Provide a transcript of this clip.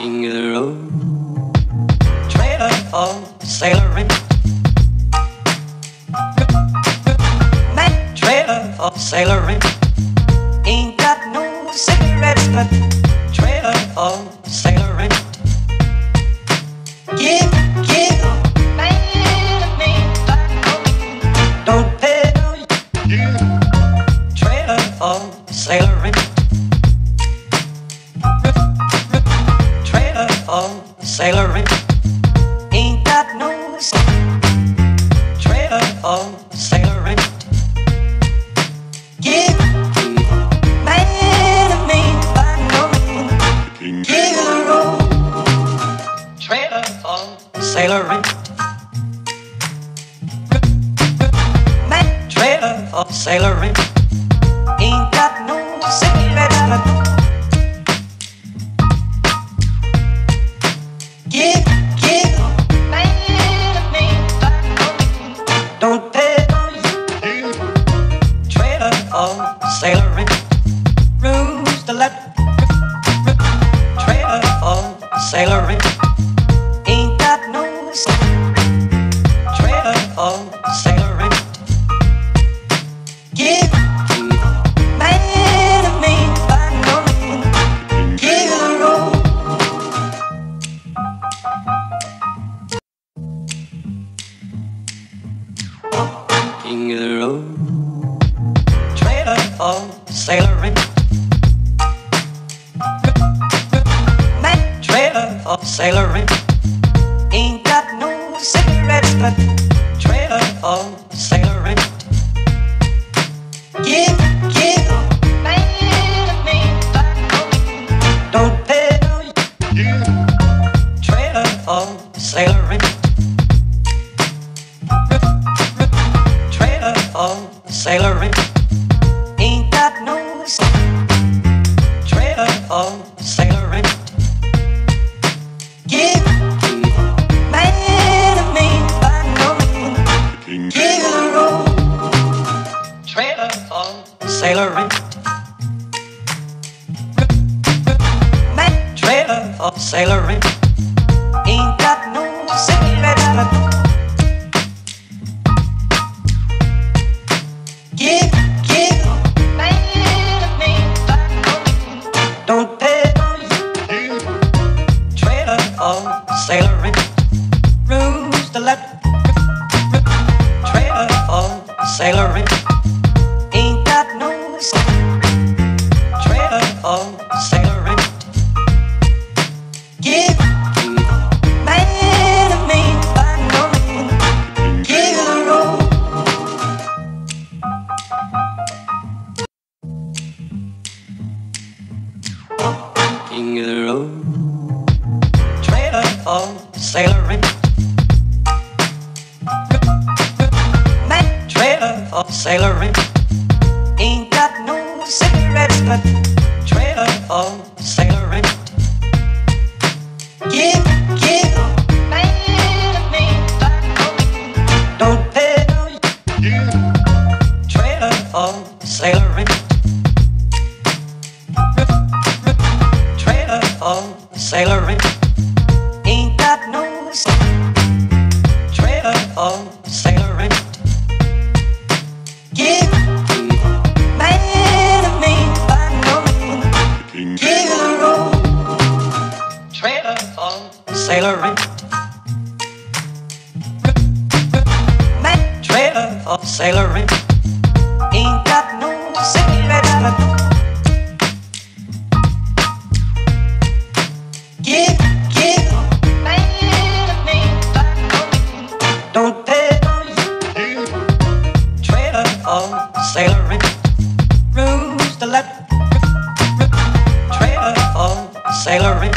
King of the road, trailer for sailoring. Man, trailer for sailoring. Ain't got no cigarettes, but trailer for for sailoring. Ain't got no trailer for sailoring. Give man of me by no means. Give a roll. Trailer for sailoring. Man, trailer for sailoring. Ain't got no cigarettes, but for sailoring. Ain't got no s- trailer for sailoring. Give man of me by no. Give a roll. King of the road, sailoring. Man, trailer for sailoring. Ain't got no cigarettes, but trailer for sailoring. Me no. Don't trailer for sailoring. Trailer. Ain't got no trailer for for sailoring. Ain't got no cigarettes, but of no means. Don't pay no trailer for sailoring. Rooms trailer sailoring. For sailoring. Ain't got no cigarettes, but trailer for sailoring. Give, give, of. Don't pay no trailer. Trailer. Ain't got no trailer for sailoring. Ain't got no cigarettes, of by no means. Don't pay no trailer for sailoring. Rooms to let trailer for sailoring.